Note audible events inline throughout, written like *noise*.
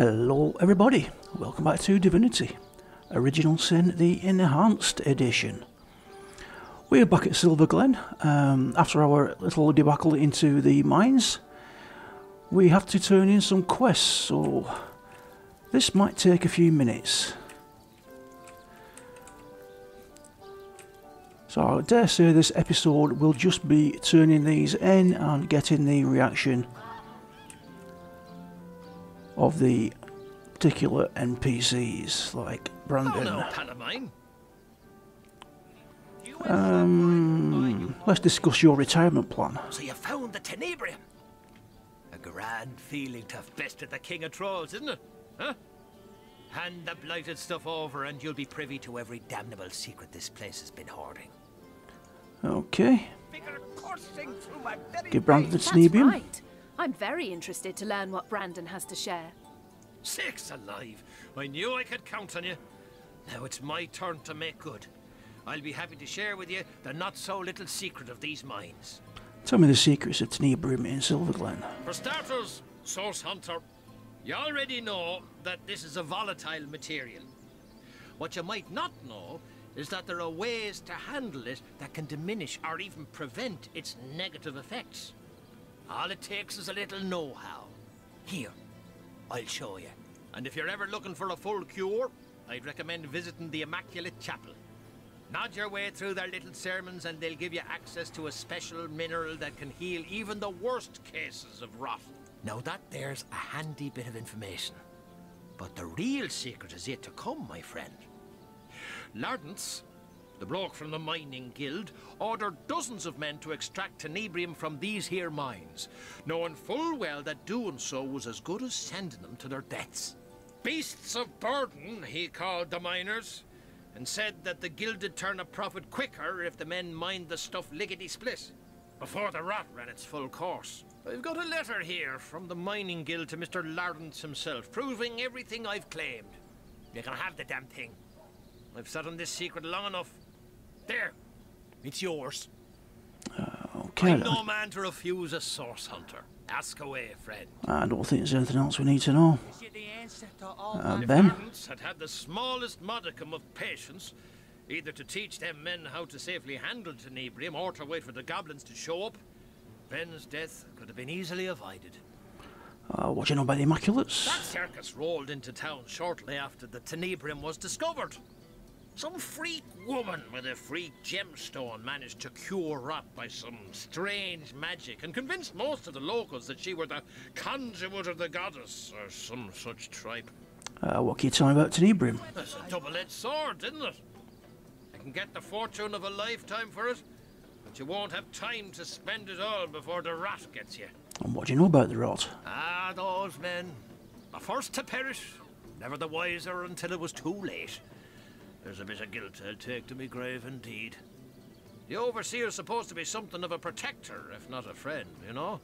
Hello, everybody. Welcome back to Divinity Original Sin, the Enhanced Edition. We're back at Silver Glen um, after our little debacle into the mines. We have to turn in some quests, so this might take a few minutes. So I dare say this episode will just be turning these in and getting the reaction of the particular NPCs like Brandon. Oh no, Panamine. Um, let's discuss your retirement plan. So you found the Tenebrium. A grand feeling to have bested the King of Trolls, isn't it? Huh? Hand the blighted stuff over and you'll be privy to every damnable secret this place has been hoarding. Okay. Figure coursing through my very Give Brandon the veins. That's right. I'm very interested to learn what Brandon has to share. Sakes alive. I knew I could count on you. Now it's my turn to make good. I'll be happy to share with you the not-so-little secret of these mines. Tell me the secrets of Tenebrium and Silver Glen. For starters, Source Hunter, you already know that this is a volatile material. What you might not know is that there are ways to handle it that can diminish or even prevent its negative effects. All it takes is a little know-how. Here, I'll show you. And if you're ever looking for a full cure, I'd recommend visiting the Immaculate Chapel. Nod your way through their little sermons and they'll give you access to a special mineral that can heal even the worst cases of rot. Now that there's a handy bit of information. But the real secret is yet to come, my friend. Lardance, the bloke from the mining guild, ordered dozens of men to extract tenebrium from these here mines, knowing full well that doing so was as good as sending them to their deaths. Beasts of burden, he called the miners, and said that the guild'd turn a profit quicker if the men mined the stuff lickety-split, before the rot ran its full course. I've got a letter here from the mining guild to Mr. Lawrence himself, proving everything I've claimed. You can have the damn thing. I've sat on this secret long enough. There. It's yours. Okay. I'm no man to refuse a source hunter. Ask away, friend. I don't think there's anything else we need to know. Uh, If ben? Ardents had had the smallest modicum of patience, either to teach them men how to safely handle tenebrium or to wait for the goblins to show up, Ben's death could have been easily avoided. Uh, what do you know about the Immaculates? That circus rolled into town shortly after the tenebrium was discovered. Some freak woman with a freak gemstone managed to cure rot by some strange magic and convinced most of the locals that she were the conduit of the goddess or some such tripe. Uh, what can you tell me about Tenebrium? That's a double-edged sword, isn't it? I can get the fortune of a lifetime for it, but you won't have time to spend it all before the rat gets you. And what do you know about the rot? Ah, those men. The first to perish, never the wiser until it was too late. There's a bit of guilt I'll take to me grave indeed. The overseer's supposed to be something of a protector, if not a friend, you know?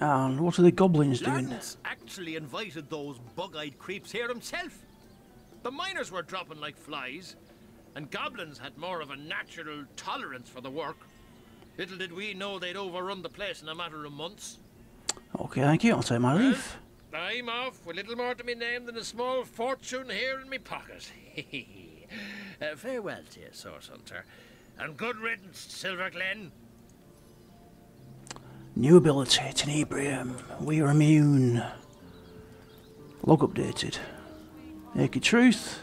Ah, and what are the goblins doing? Lance actually invited those bug-eyed creeps here himself. The miners were dropping like flies, and goblins had more of a natural tolerance for the work. Little did we know they'd overrun the place in a matter of months. Okay, thank you. I'll take my leave. I'm off with little more to me name than a small fortune here in me pocket. *laughs* *laughs* uh, farewell to you, Source Hunter. And good riddance, Silver Glen. New ability, Tenebrium. We are immune. Log updated. Naked Truth.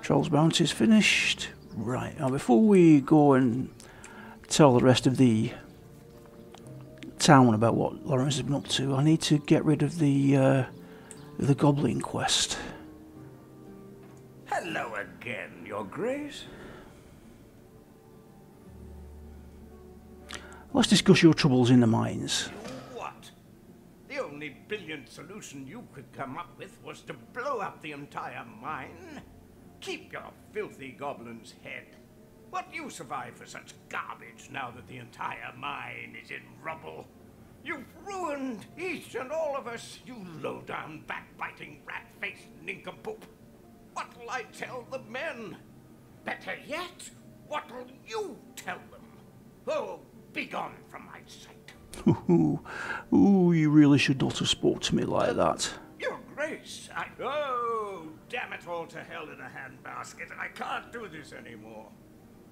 Trolls Bounty is finished. Right, now before we go and tell the rest of the town about what Lawrence has been up to, I need to get rid of the uh, the Goblin quest. Hello again, Your Grace. Let's discuss your troubles in the mines. What? The only brilliant solution you could come up with was to blow up the entire mine? Keep your filthy goblin's head. What use have I for such garbage now that the entire mine is in rubble? You've ruined each and all of us, you low-down, backbiting, rat-faced nincompoop. What'll I tell the men? Better yet, what'll you tell them? Oh, begone from my sight. Ooh, ooh, you really should not have spoke to me like that. Your Grace. I, oh, damn it all to hell in a handbasket. I can't do this anymore.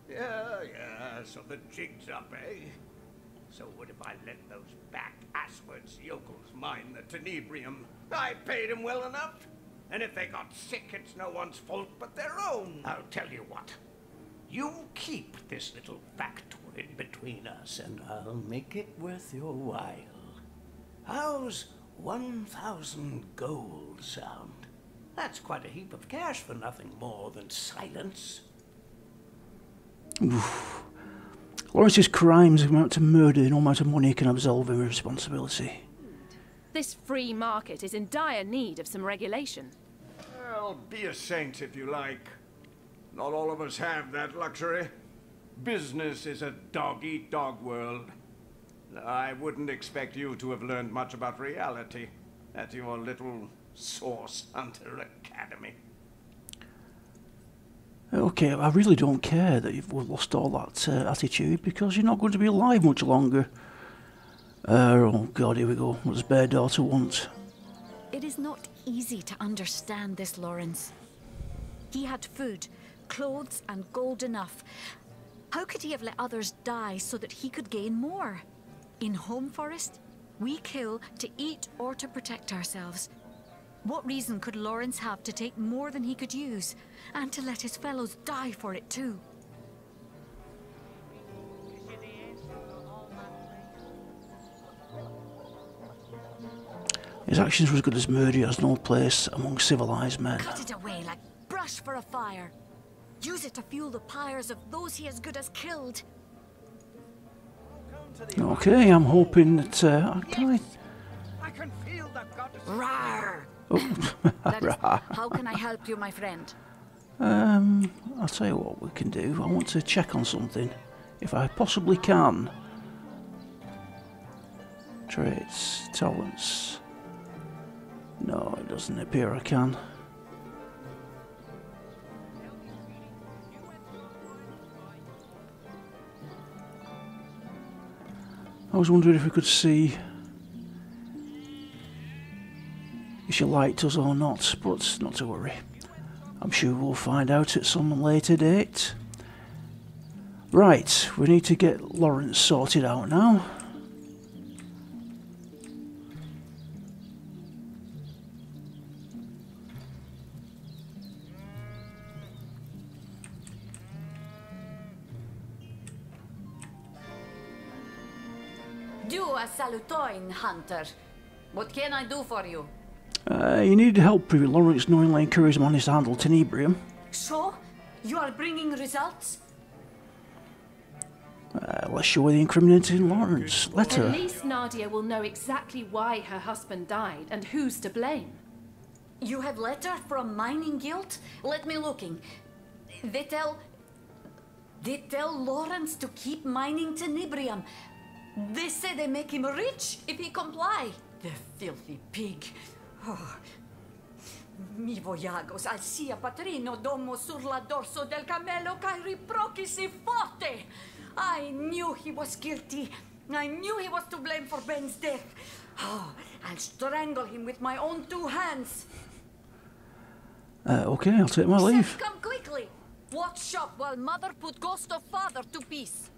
Yeah, yeah, so the jig's up, eh? So what if I let those back asswards yokels mine the tenebrium? I paid 'em well enough. And if they got sick, it's no one's fault but their own. I'll tell you what. You keep this little factoid between us, and I'll make it worth your while. How's 1,000 gold sound? That's quite a heap of cash for nothing more than silence. Lawrence's crimes amount to murder. No amount of money can absolve him of responsibility. This free market is in dire need of some regulation. Well, be a saint if you like. Not all of us have that luxury. Business is a dog-eat-dog world. I wouldn't expect you to have learned much about reality at your little Source Hunter Academy. Okay, I really don't care that you've lost all that uh, attitude because you're not going to be alive much longer. Uh, oh god, here we go. What does Bairdotr want? It is not easy to understand this, Lawrence. He had food, clothes, and gold enough. How could he have let others die so that he could gain more? In Home Forest, we kill to eat or to protect ourselves. What reason could Lawrence have to take more than he could use, and to let his fellows die for it too? His actions were as good as murder. He has no place among civilized men. Cut it away like brush for a fire. Use it to fuel the pyres of those he as good as killed. Okay, I'm hoping that uh, can I? I can feel the goddess. Rawr! Oh, *laughs* That is, *laughs* how can I help you, my friend? um, I'll tell you what we can do. I want to check on something, if I possibly can. Traits, talents. No, it doesn't appear I can. I was wondering if we could see if she liked us or not, but not to worry. I'm sure we'll find out at some later date. Right, we need to get Lawrence sorted out now. Do a salutoin, Hunter. What can I do for you? Uh, you need help with Lawrence knowingly encouraged managed to handle Tenebrium. So, you are bringing results? Uh, let's show the incriminating Lawrence At letter. least Nadia will know exactly why her husband died and who's to blame. You have letter from mining guild? Let me looking. They tell... They tell Lawrence to keep mining tenebrium. They say they make him rich if he comply. The filthy pig. Oh. Mi voyagos al sia patrino domo sur la dorso del camelo kai riprochi si forte. I knew he was guilty. I knew he was to blame for Ben's death. Oh, I'll strangle him with my own two hands. Uh, okay, I'll take my leave. Chef, come quickly. Watch shop while mother put ghost of father to peace.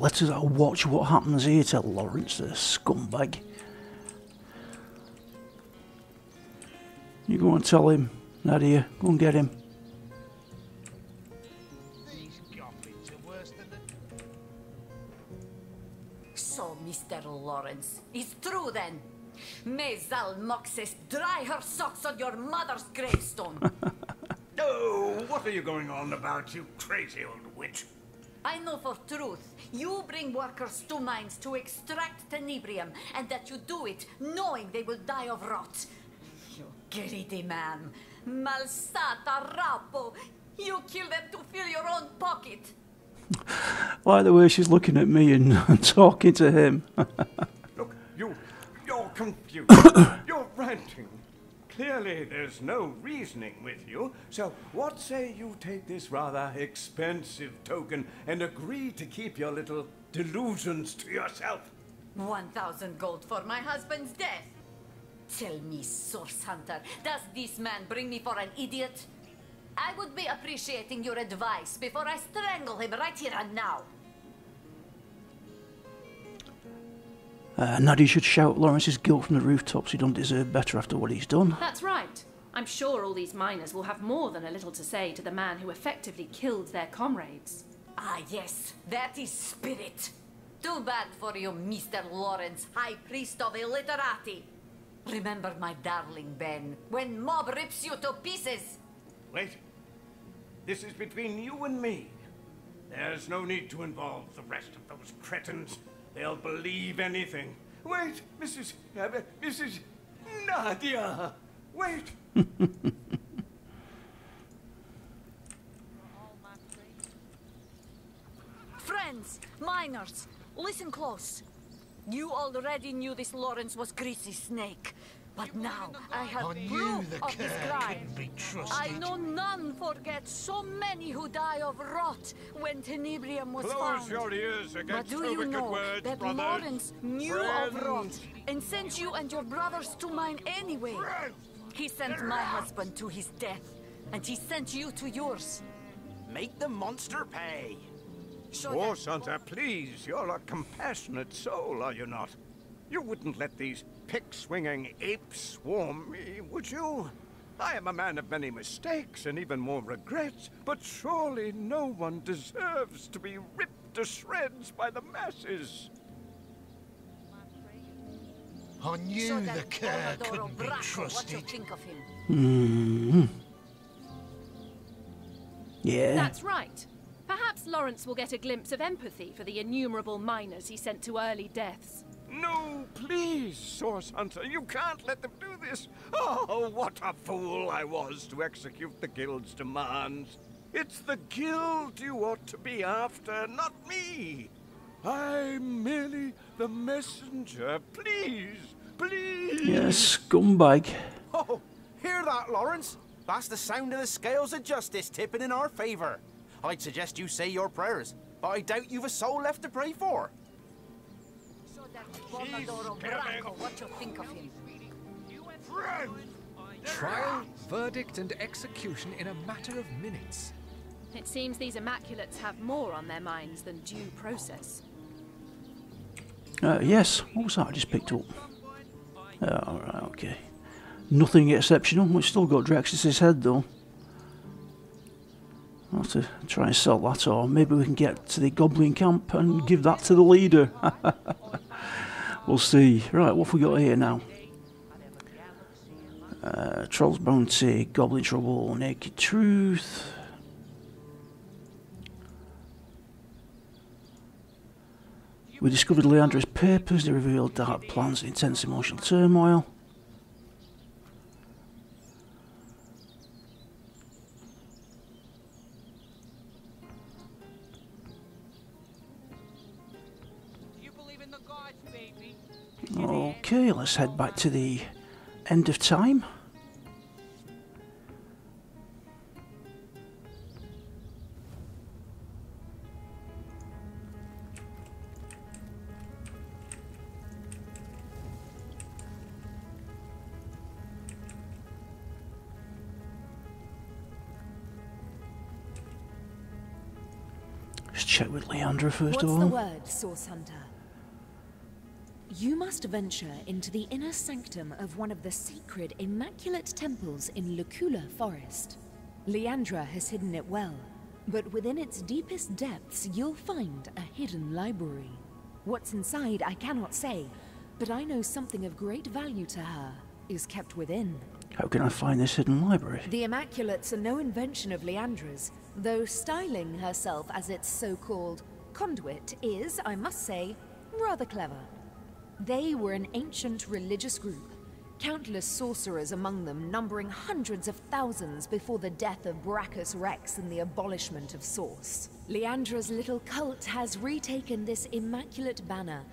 Let us uh, watch what happens here to Lawrence, the scumbag. You go and tell him, Nadia. Go and get him. These goblins are worse than the... So, Mr. Lawrence, it's true then. May Zalmoxis dry her socks on your mother's gravestone. *laughs* Oh, what are you going on about, you crazy old witch? I know for truth you bring workers to mines to extract tenebrium, and that you do it knowing they will die of rot. You greedy man. Malsata rapo. You kill them to fill your own pocket. Like the way she's looking at me and, and *laughs* talking to him. Look, you, you're confused. *coughs* you're ranting. Clearly, there's no reasoning with you. So, what say you take this rather expensive token and agree to keep your little delusions to yourself. 1,000 gold for my husband's death. Tell me, Source Hunter, does this man bring me for an idiot? I would be appreciating your advice before I strangle him right here and now. Uh, Nadia should shout Lawrence's guilt from the rooftops. He don't deserve better after what he's done. That's right. I'm sure all these miners will have more than a little to say to the man who effectively killed their comrades. Ah, yes, that is spirit. Too bad for you, Mr. Lawrence, High Priest of Illiterati. Remember my darling Ben, when mob rips you to pieces. Wait. This is between you and me. There's no need to involve the rest of those cretins. They'll believe anything. Wait, Mrs. Uh, Mrs. Nadia. Wait. *laughs* Friends, miners, listen close. You already knew this Lawrence was Greasy Snake. But now I have I knew proof the of this Kerr crime. couldn't I know none forget so many who die of rot when Tenebrium was Close found. your ears But do her you wicked know words, that brothers. Lawrence knew of rot and sent you and your brothers to mine anyway? He sent my husband to his death, and he sent you to yours. Make the monster pay. So Oh, Santa, please. You're a compassionate soul, are you not? You wouldn't let these pick-swinging apes swarm me, would you? I am a man of many mistakes and even more regrets, but surely no one deserves to be ripped to shreds by the masses. I so knew the that Kerr Volador couldn't be Bracco, what you trusted. think of him? Hmm. Yeah. That's right. Perhaps Lawrence will get a glimpse of empathy for the innumerable miners he sent to early deaths. No, please, Source Hunter, you can't let them do this. Oh, what a fool I was to execute the Guild's demands. It's the Guild you ought to be after, not me. I'm merely the messenger. Please, please. Yeah, scumbag. Oh, hear that, Lawrence? That's the sound of the scales of justice tipping in our favor. I'd suggest you say your prayers, but I doubt you've a soul left to pray for. What you think of him? Trial, verdict, and execution in a matter of minutes. It seems these Immaculates have more on their minds than due process. Uh, yes, what was that I just picked up? Oh, alright, okay. Nothing exceptional. We've still got Drexus's head though. I'll have to try and sell that, or maybe we can get to the Goblin camp and give that to the leader. *laughs* we'll see. Right, what have we got here now? Uh, Troll's Bounty, Goblin Trouble, Naked Truth. We discovered Leandra's papers, they revealed dark plans intense emotional turmoil. Let's head back to the end of time. Let's check with Leandra first What's of all. the word, Source Hunter? You must venture into the inner sanctum of one of the sacred Immaculate Temples in Luculla Forest. Leandra has hidden it well, but within its deepest depths you'll find a hidden library. What's inside I cannot say, but I know something of great value to her is kept within. How can I find this hidden library? The Immaculates are no invention of Leandra's, though styling herself as its so-called conduit is, I must say, rather clever. They were an ancient religious group, countless sorcerers among them numbering hundreds of thousands before the death of Braccus Rex and the abolishment of Source. Leandra's little cult has retaken this immaculate banner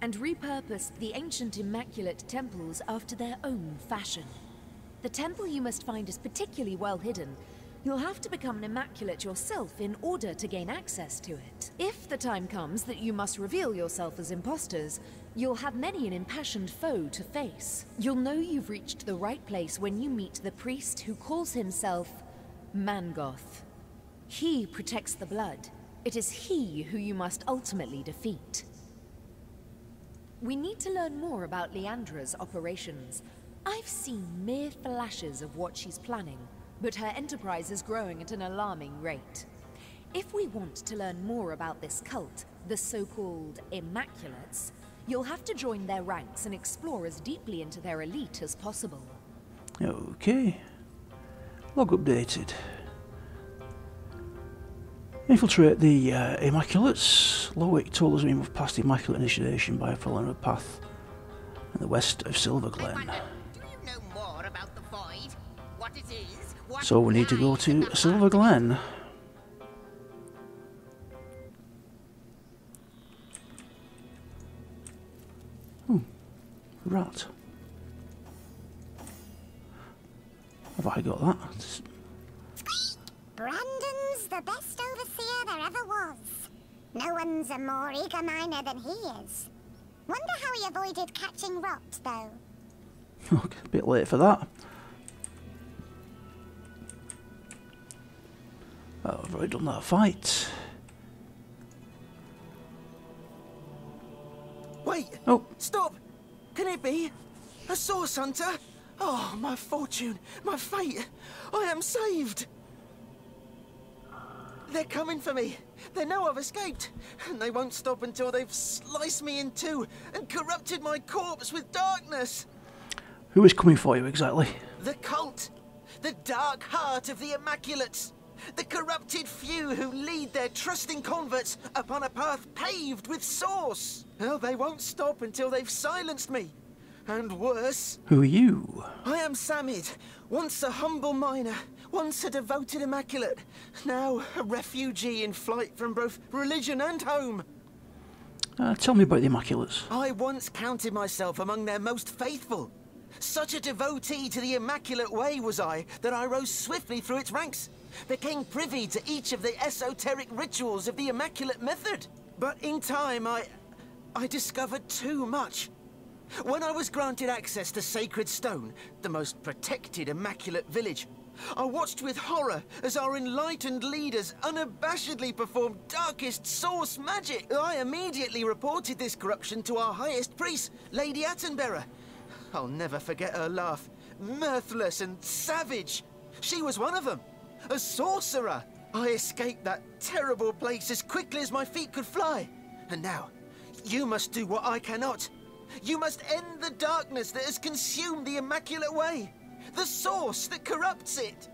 and repurposed the ancient immaculate temples after their own fashion. The temple you must find is particularly well hidden, You'll have to become an Immaculate yourself in order to gain access to it. If the time comes that you must reveal yourself as imposters, you'll have many an impassioned foe to face. You'll know you've reached the right place when you meet the priest who calls himself Mangoth. He protects the blood. It is he who you must ultimately defeat. We need to learn more about Leandra's operations. I've seen mere flashes of what she's planning, but her enterprise is growing at an alarming rate. If we want to learn more about this cult, the so-called Immaculates, you'll have to join their ranks and explore as deeply into their elite as possible. Okay. Log updated. Infiltrate the uh, Immaculates. Loic told us we move past the Immaculate Initiation by following a path in the west of Silver Glen. Do you know more about the void? What it is? So we need to go to Silver heart? Glen. Rat. Have I got that? S- Brandon's the best overseer there ever was. No one's a more eager miner than he is. Wonder how he avoided catching rot, though. *laughs* Okay, a bit late for that. Oh, I've already done that fight. Wait! Oh. Stop! Can it be? A source hunter? Oh, my fortune, my fate! I am saved! They're coming for me. They know I've escaped, and they won't stop until they've sliced me in two and corrupted my corpse with darkness. Who is coming for you exactly? The cult, the dark heart of the Immaculates, the corrupted few who lead their trusting converts upon a path paved with source. Oh, they won't stop until they've silenced me. And worse, Who are you? I am Samid, once a humble miner, once a devoted Immaculate, now a refugee in flight from both religion and home. Uh, tell me about the Immaculates. I once counted myself among their most faithful. Such a devotee to the Immaculate Way was I that I rose swiftly through its ranks, became privy to each of the esoteric rituals of the Immaculate Method. But in time, I. I discovered too much. When I was granted access to Sacred Stone, the most protected Immaculate village, I watched with horror as our enlightened leaders unabashedly performed darkest source magic. I immediately reported this corruption to our highest priest, Lady Attenbearer. I'll never forget her laugh. Mirthless and savage. She was one of them. A sorcerer. I escaped that terrible place as quickly as my feet could fly. And now, you must do what I cannot. You must end the darkness that has consumed the Immaculate Way. The source that corrupts it.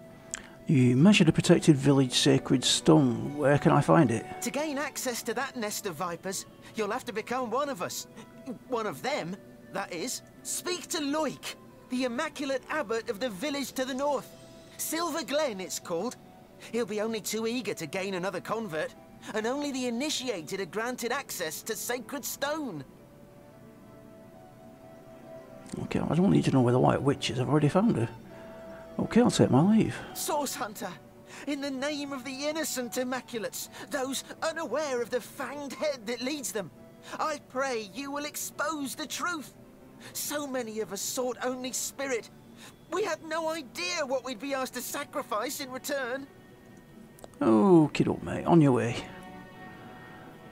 You measured a protected village sacred stone. Where can I find it? To gain access to that nest of vipers, you'll have to become one of us. One of them, that is. Speak to Loic, the Immaculate Abbot of the village to the north. Silver Glen, it's called. He'll be only too eager to gain another convert, and only the initiated are granted access to Sacred Stone. Okay, I don't need to know where the White Witch is. I've already found her. Okay, I'll take my leave. Source Hunter, in the name of the innocent Immaculates, those unaware of the fanged head that leads them, I pray you will expose the truth. So many of us sought only spirit. We had no idea what we'd be asked to sacrifice in return. Okay, doke, mate. On your way.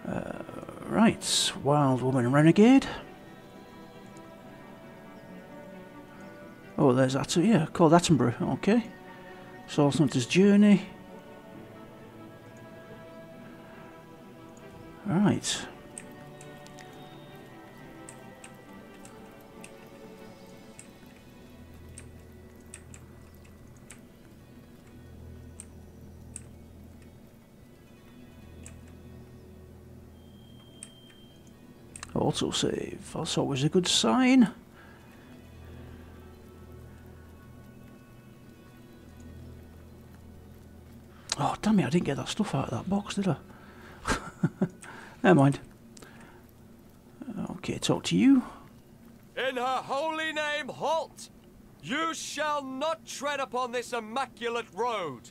Uh, right, Wild Woman Renegade. Oh, there's Att- uh, yeah, called Attenborough. Okay. Source Hunter's Journey. Right. Autosave. That's always a good sign. Oh, damn it, I didn't get that stuff out of that box, did I? Never mind. Okay, talk to you. In her holy name, halt! You shall not tread upon this immaculate road.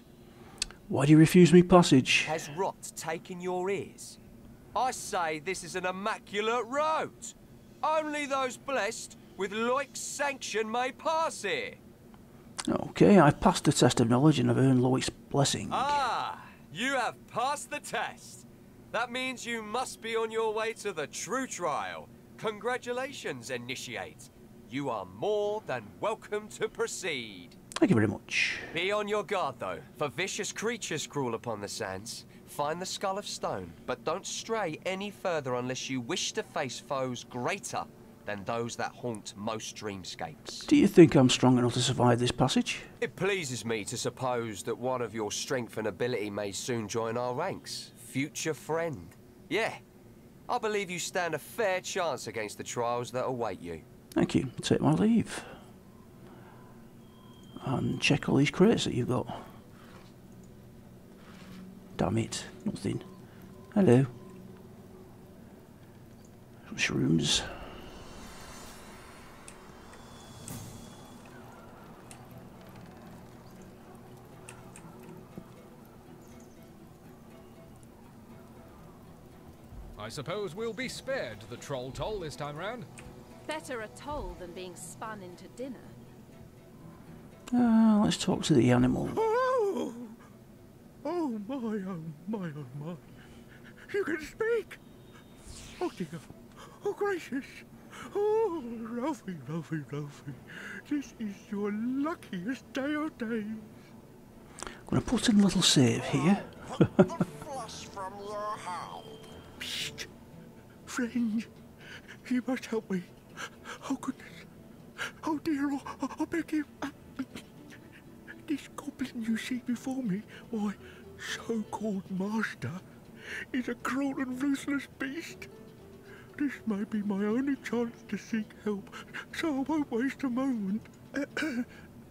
Why do you refuse me passage? Has rot taken your ears? I say this is an immaculate road. Only those blessed with Loic's sanction may pass here. Okay, I've passed the test of knowledge and I've earned Loic's blessing. Ah, you have passed the test. That means you must be on your way to the true trial. Congratulations, Initiate. You are more than welcome to proceed. Thank you very much. Be on your guard, though, for vicious creatures crawl upon the sands. Find the Skull of Stone, but don't stray any further unless you wish to face foes greater than those that haunt most dreamscapes. Do you think I'm strong enough to survive this passage? It pleases me to suppose that one of your strength and ability may soon join our ranks. Future friend. Yeah, I believe you stand a fair chance against the trials that await you. Thank you. Take my leave. And check all these crates that you've got. Damn it, nothing. Hello. Shrooms. I suppose we'll be spared the troll toll this time round. Better a toll than being spun into dinner. Uh, let's talk to the animal. *laughs* Oh, oh my, oh my, oh my. You can speak. Oh dear. Oh gracious. Oh, Ralphie, Ralphie, Ralphie. This is your luckiest day of days. I'm going to put in a little save here. *laughs* Psst. Friend, you must help me. Oh goodness. Oh dear, oh, oh, I beg you. This goblin you see before me, my so-called master, is a cruel and ruthless beast. This may be my only chance to seek help, so I won't waste a moment. Uh,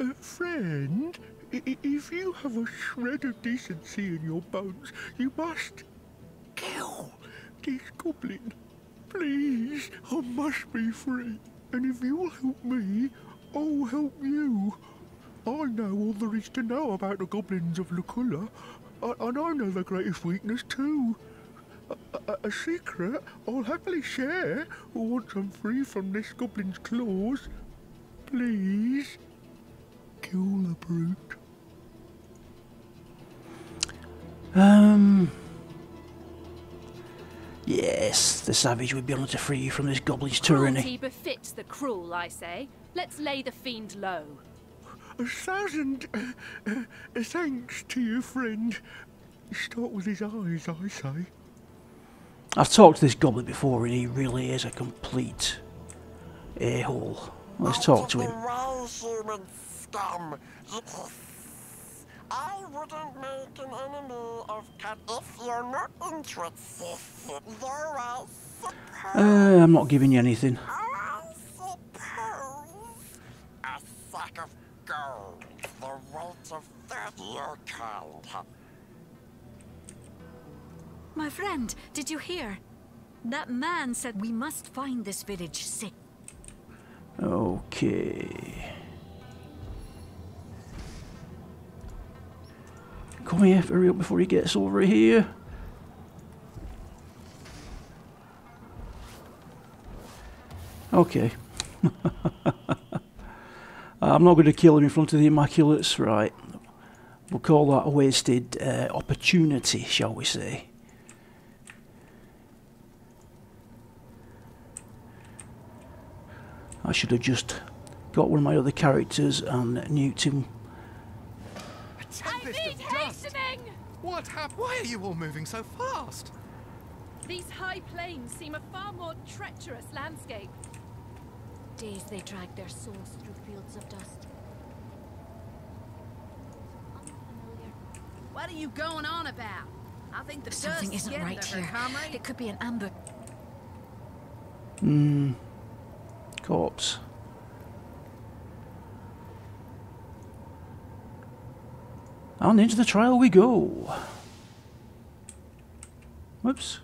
uh, friend, i- i- if you have a shred of decency in your bones, you must this goblin. Please, I must be free. And if you'll help me, I'll help you. I know all there is to know about the goblins of Luculla, and I know their greatest weakness too. A, a, a secret I'll happily share once I'm free from this goblin's claws. Please, kill the brute. Um. Yes, the savage would be honoured to free you from this goblin's Cruelty tyranny. befits the cruel, I say. Let's lay the fiend low. A thousand uh, uh, thanks to you, friend. Start with his eyes, I say. I've talked to this goblin before and he really is a complete a-hole. Let's talk to him. Away, human scum! Yes. I wouldn't make an enemy of Cat if you're not interested. Though I suppose, Uh, I'm not giving you anything. I suppose, a sack of gold, the weight of thirty your kind. My friend, did you hear? That man said we must find this village sick. Okay. Come here, hurry up before he gets over here. Okay. *laughs* I'm not going to kill him in front of the Immaculates, right? We'll call that a wasted uh, opportunity, shall we say. I should have just got one of my other characters and nuked him. I need hastening! What happened? Why are you all moving so fast? These high plains seem a far more treacherous landscape. Days they drag their souls through fields of dust. What are you going on about? I think the Something dust's isn't getting right here. comrade. It could be an ambush. Hmm. Corpse. And into the trial we go. Whoops.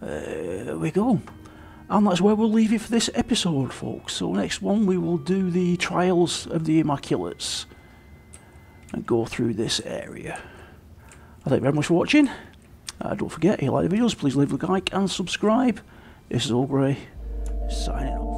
There we go. And that's where we'll leave it for this episode, folks. So next one we will do the Trials of the Immaculates. and go through this area. I thank you very much for watching. Uh, don't forget, if you like the videos, please leave a like and subscribe. This is Grey, signing off.